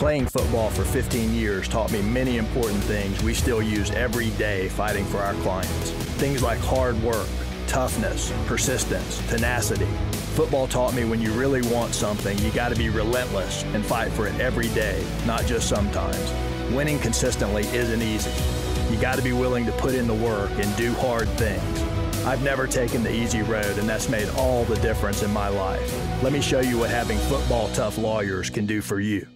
Playing football for 15 years taught me many important things we still use every day fighting for our clients. Things like hard work, toughness, persistence, tenacity. Football taught me when you really want something, you got to be relentless and fight for it every day, not just sometimes. Winning consistently isn't easy. You got to be willing to put in the work and do hard things. I've never taken the easy road, and that's made all the difference in my life. Let me show you what having football tough lawyers can do for you.